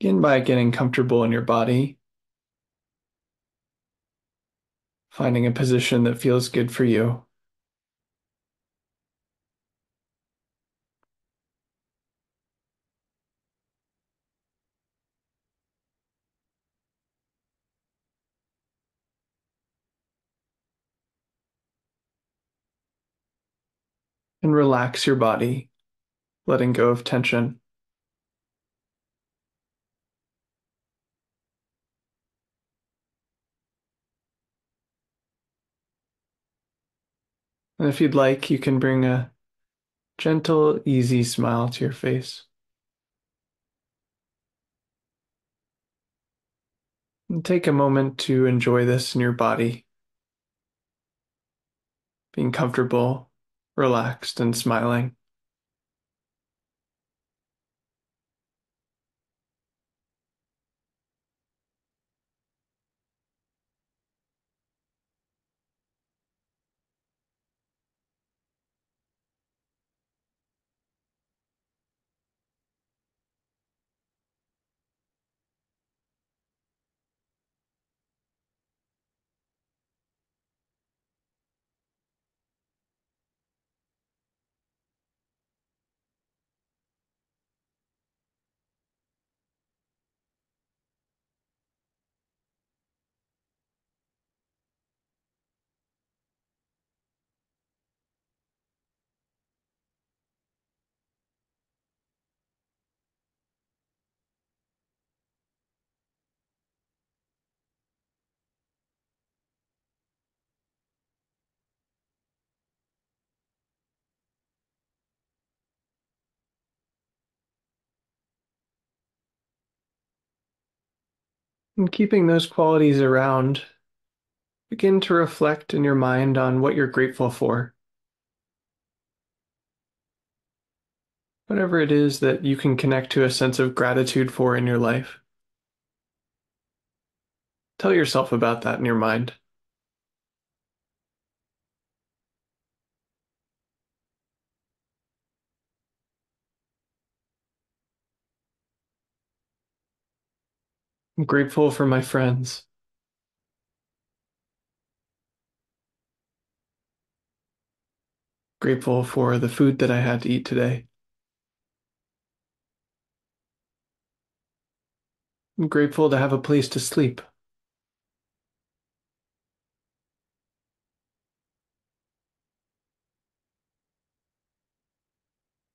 Begin by getting comfortable in your body, finding a position that feels good for you. And relax your body, letting go of tension. And if you'd like, you can bring a gentle, easy smile to your face. And take a moment to enjoy this in your body, being comfortable, relaxed, and smiling. And keeping those qualities around, begin to reflect in your mind on what you're grateful for. Whatever it is that you can connect to a sense of gratitude for in your life. Tell yourself about that in your mind. I'm grateful for my friends. Grateful for the food that I had to eat today. I'm grateful to have a place to sleep.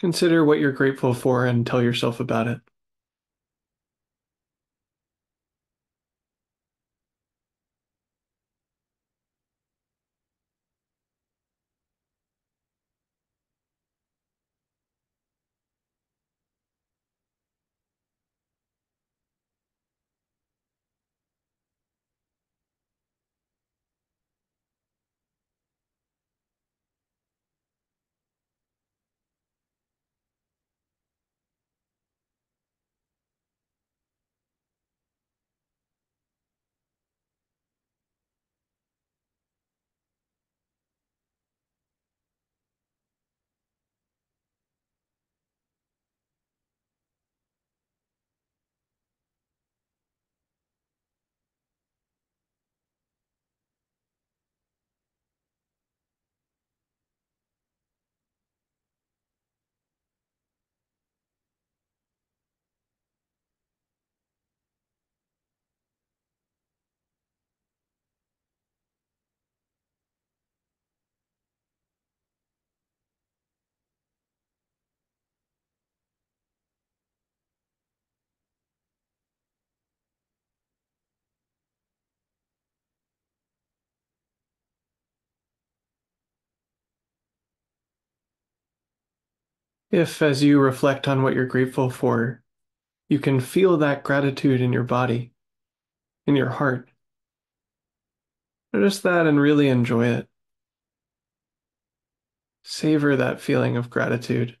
Consider what you're grateful for and tell yourself about it. If, as you reflect on what you're grateful for, you can feel that gratitude in your body, in your heart, notice that and really enjoy it. Savor that feeling of gratitude.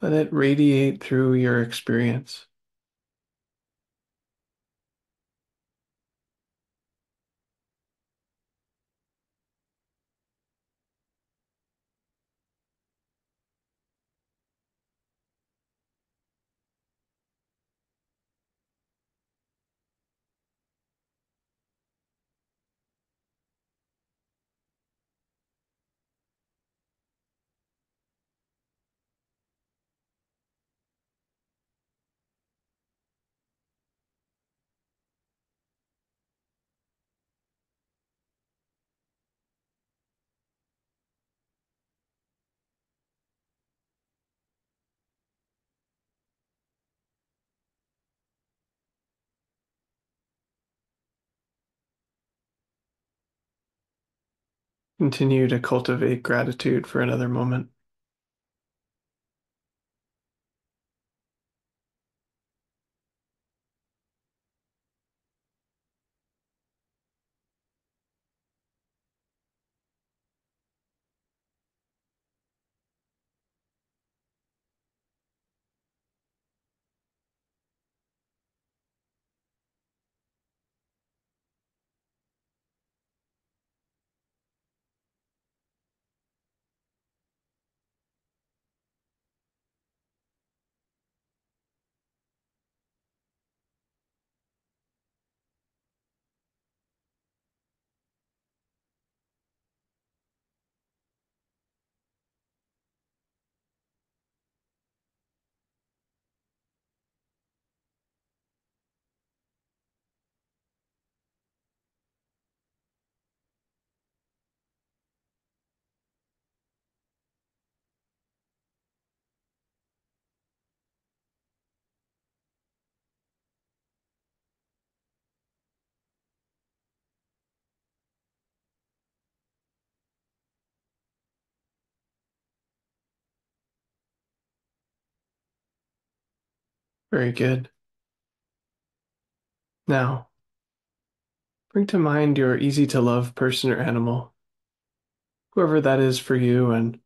Let it radiate through your experience. Continue to cultivate gratitude for another moment. Very good. Now, bring to mind your easy to love person or animal, whoever that is for you, and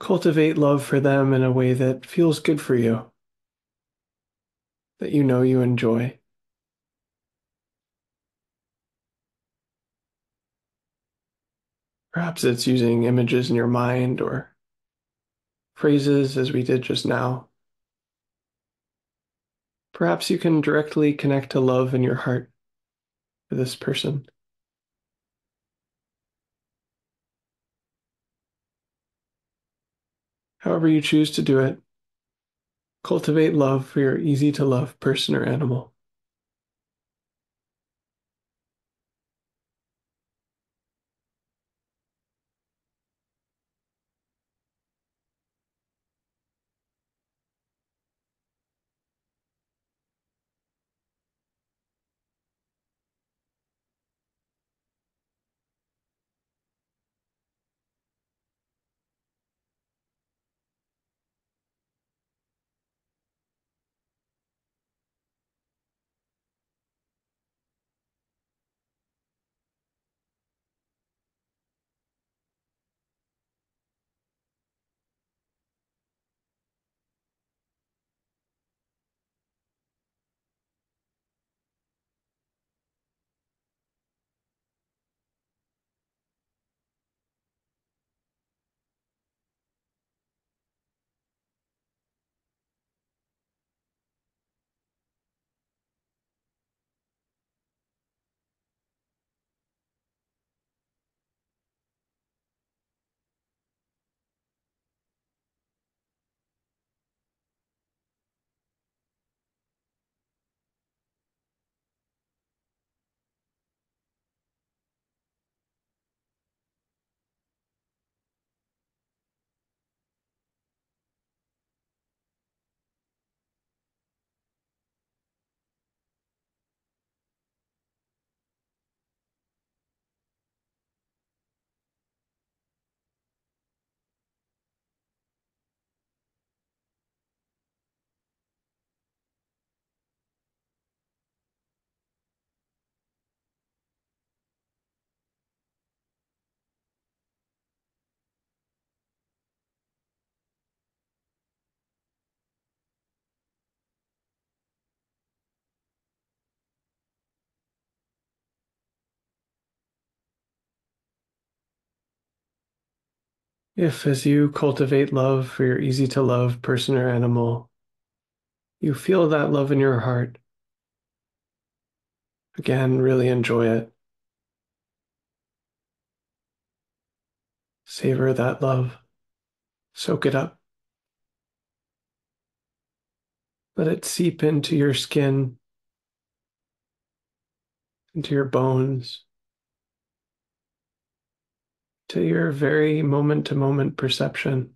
cultivate love for them in a way that feels good for you, that you know you enjoy. Perhaps it's using images in your mind or phrases as we did just now. Perhaps you can directly connect to love in your heart for this person. However you choose to do it, cultivate love for your easy to love person or animal. If, as you cultivate love for your easy to love person or animal, you feel that love in your heart, again, really enjoy it. Savor that love. Soak it up. Let it seep into your skin, into your bones, to your very moment to moment perception.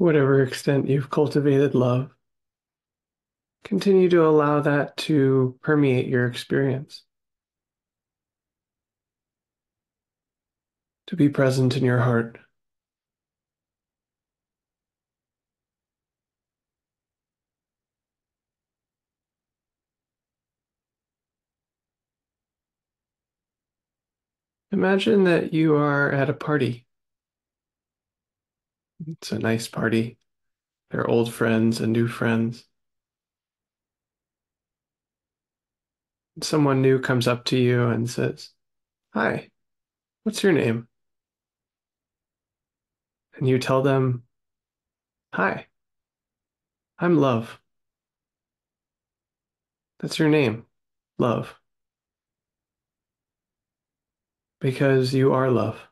Whatever extent you've cultivated love, continue to allow that to permeate your experience. To be present in your heart. Imagine that you are at a party. It's a nice party. There are old friends and new friends. Someone new comes up to you and says, Hi, what's your name? And you tell them, Hi, I'm Love. That's your name, Love. Because you are love.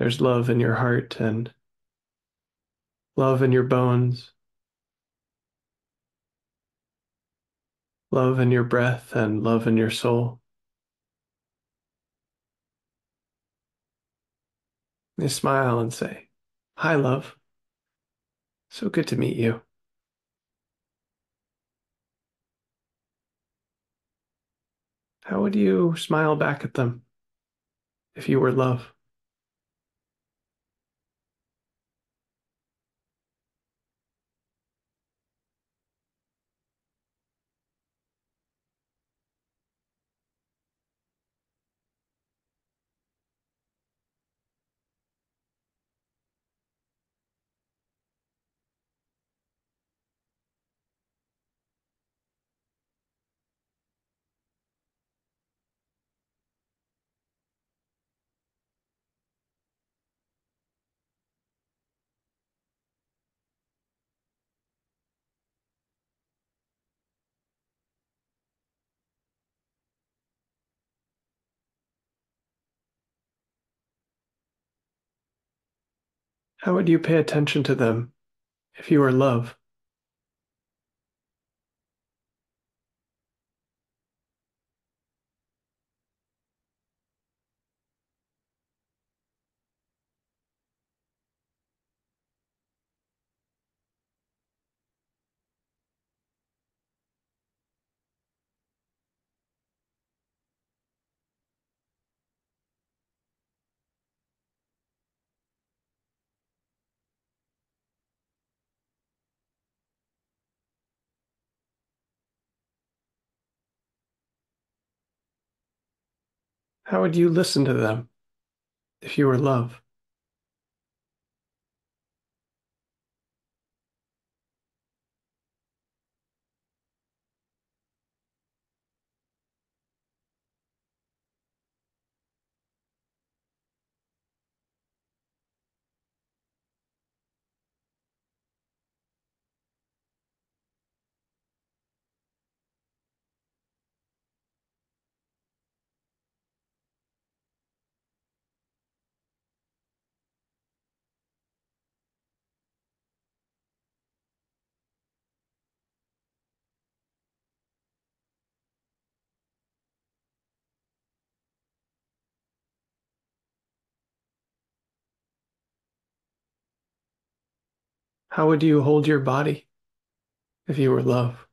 There's love in your heart and love in your bones, love in your breath and love in your soul. They smile and say, Hi, love. So good to meet you. How would you smile back at them if you were love? How would you pay attention to them if you were love? How would you listen to them if you were love? How would you hold your body if you were love?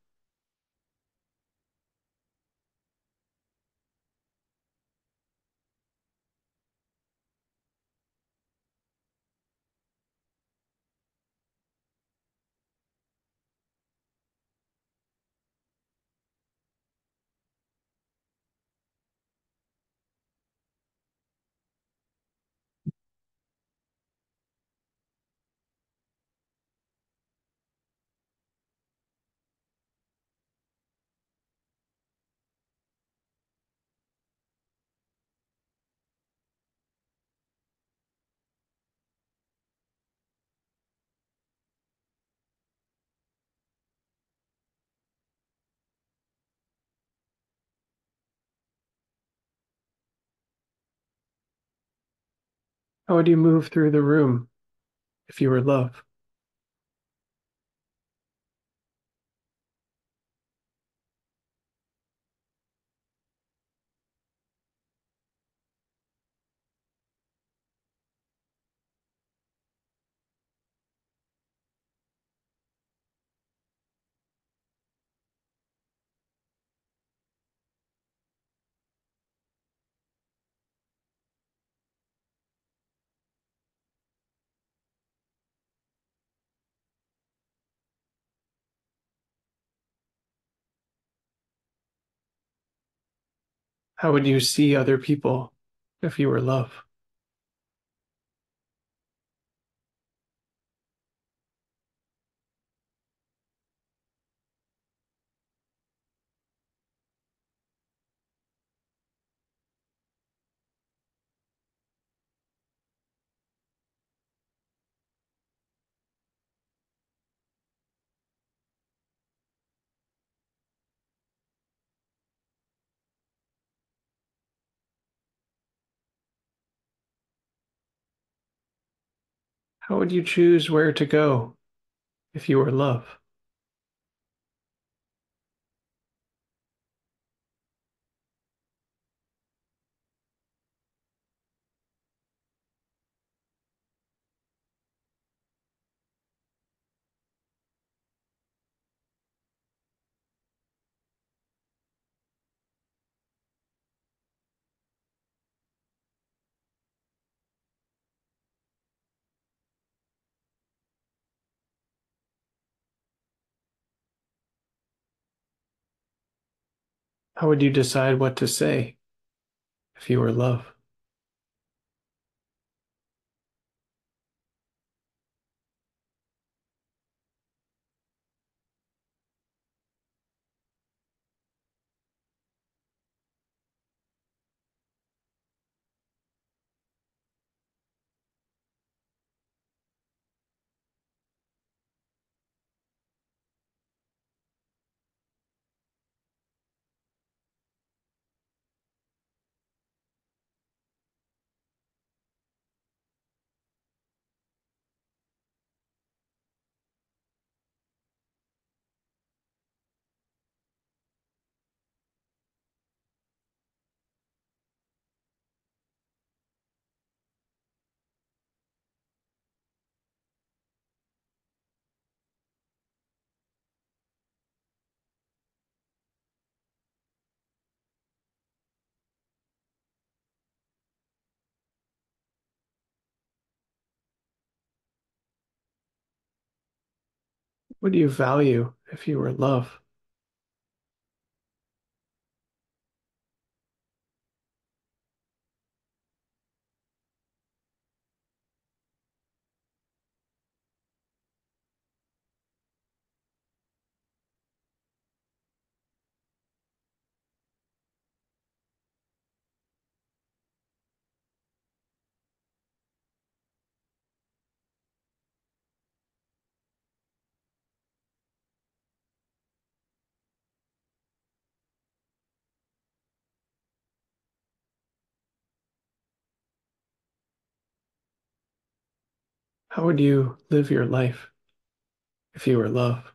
How would you move through the room if you were love? How would you see other people if you were love? How would you choose where to go if you were love? How would you decide what to say if you were love? What do you value if you were love? How would you live your life if you were love?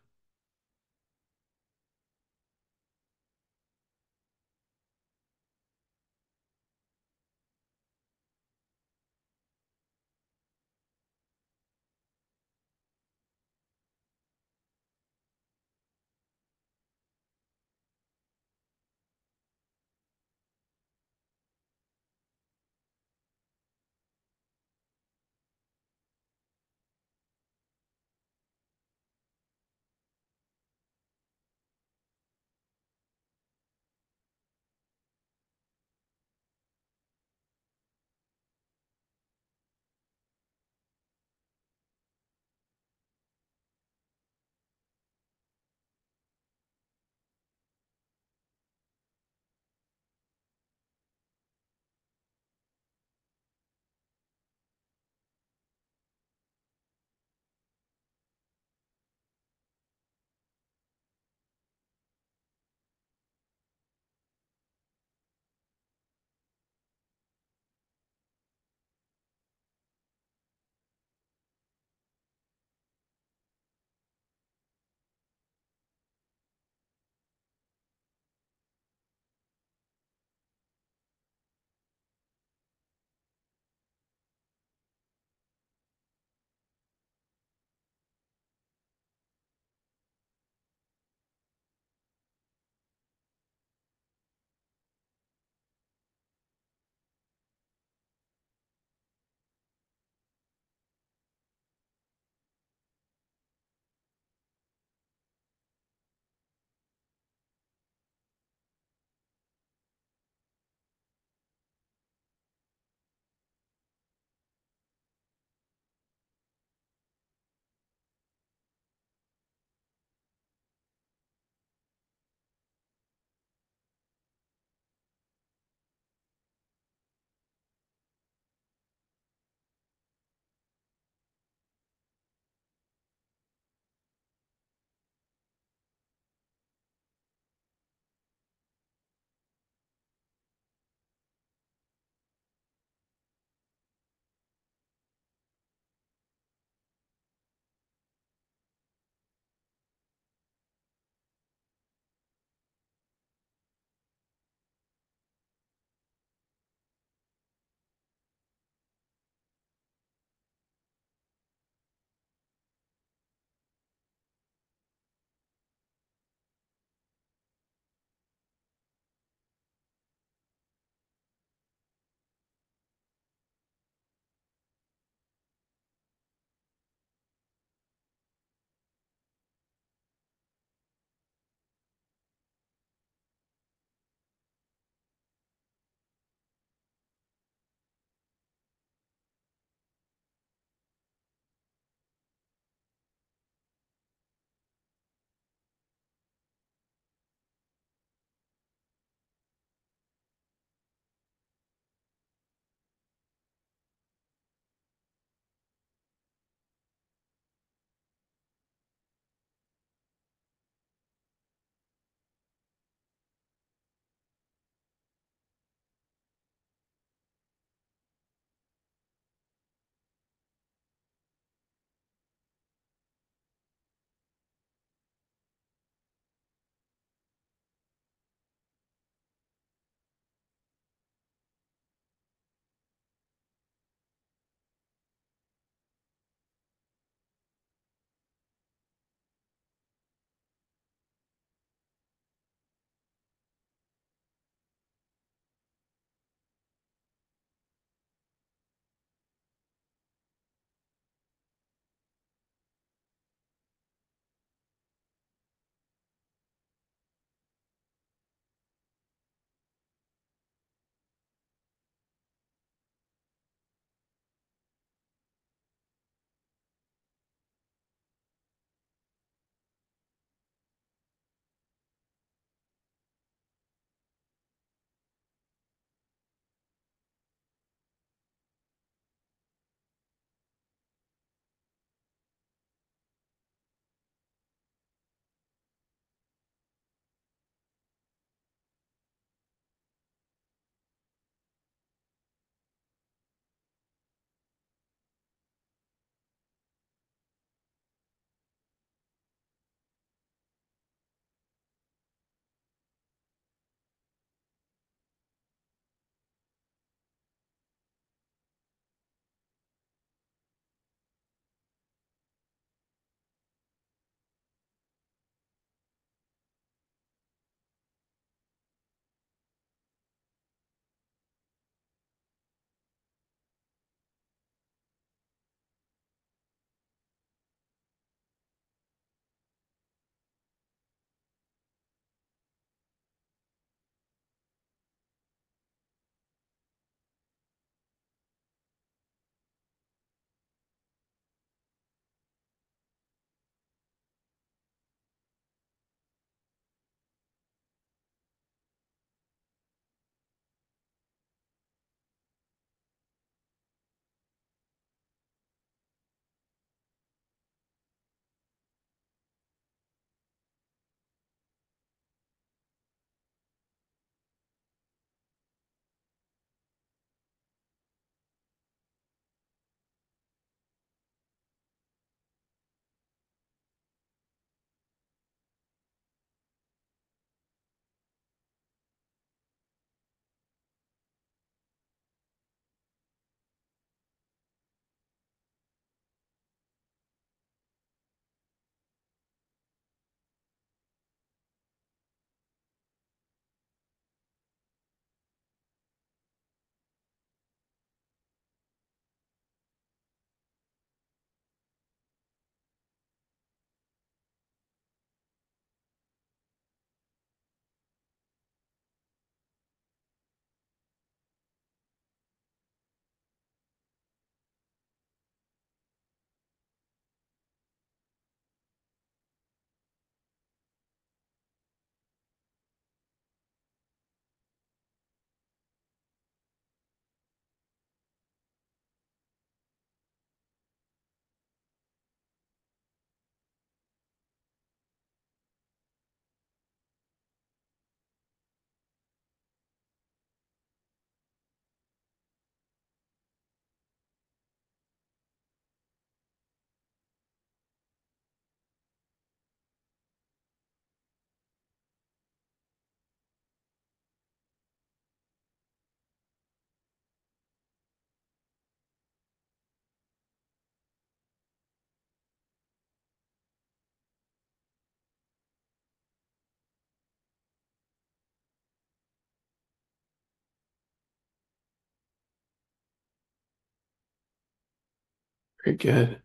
Very good.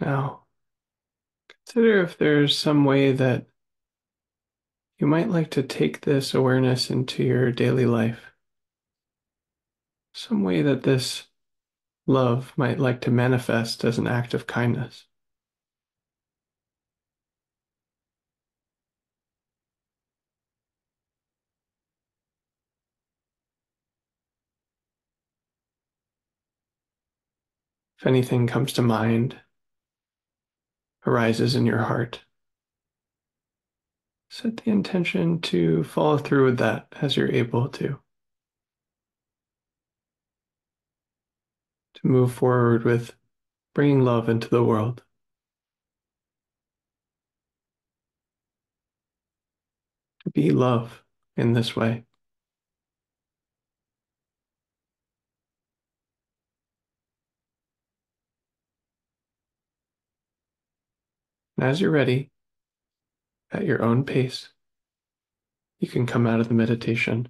Now, consider if there's some way that you might like to take this awareness into your daily life. Some way that this love might like to manifest as an act of kindness. If anything comes to mind, arises in your heart, set the intention to follow through with that as you're able to. To move forward with bringing love into the world. To be love in this way. And as you're ready, at your own pace, you can come out of the meditation